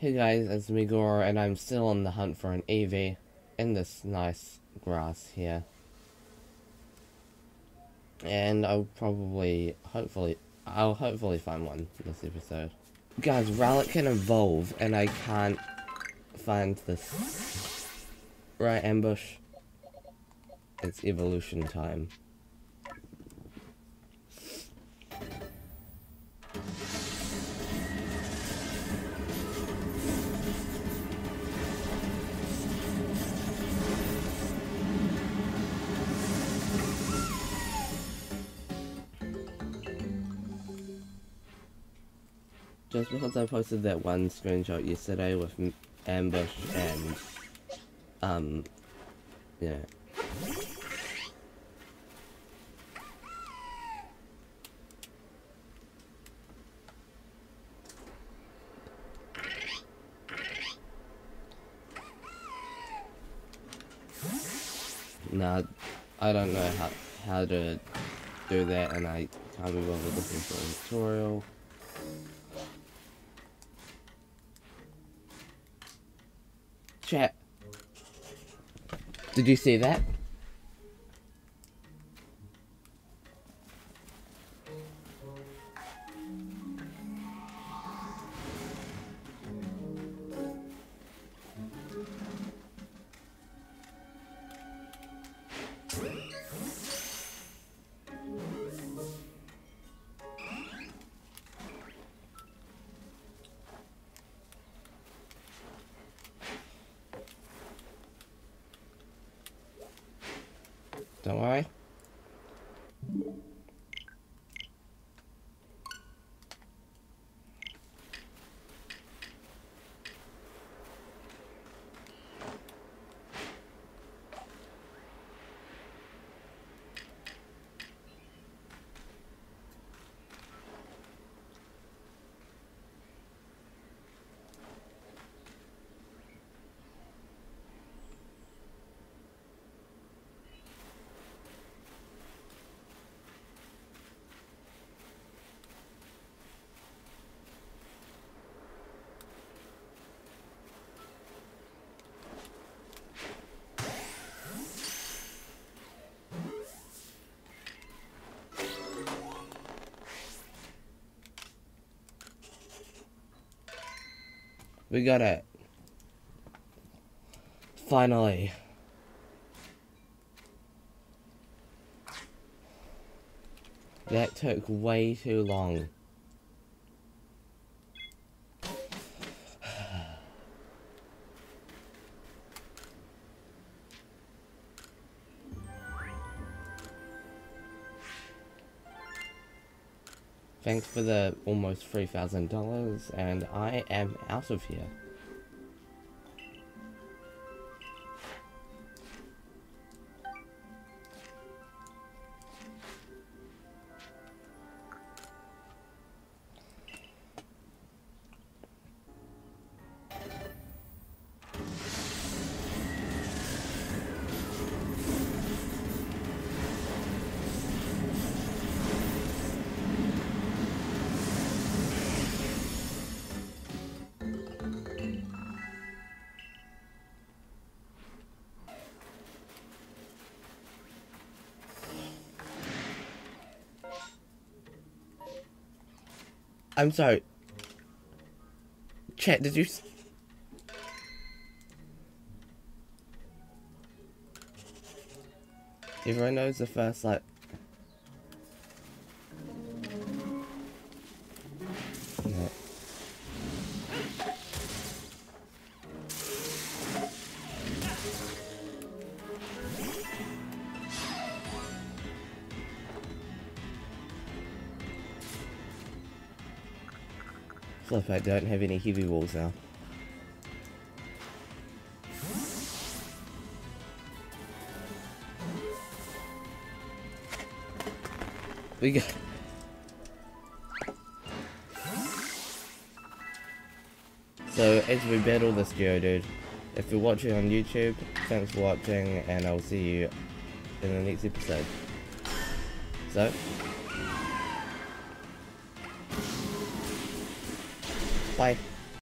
Hey guys, it's Migor, and I'm still on the hunt for an Eevee in this nice grass here. And I'll probably, hopefully, I'll hopefully find one this episode. Guys, Rowlet can evolve, and I can't find this right ambush. It's evolution time. Just because I posted that one screenshot yesterday with ambush and, um, yeah. Nah, I don't know how, how to do that and I can't be bothered looking for a tutorial. Chat. Did you see that? Worry. We got it. Finally. That took way too long. Thanks for the almost $3,000 and I am out of here. I'm sorry. Chat, did you... Everyone knows the first, like... Flip, I don't have any heavy walls now. We got... So, as we battle this Geodude, if you're watching on YouTube, thanks for watching, and I'll see you in the next episode. So... Bye.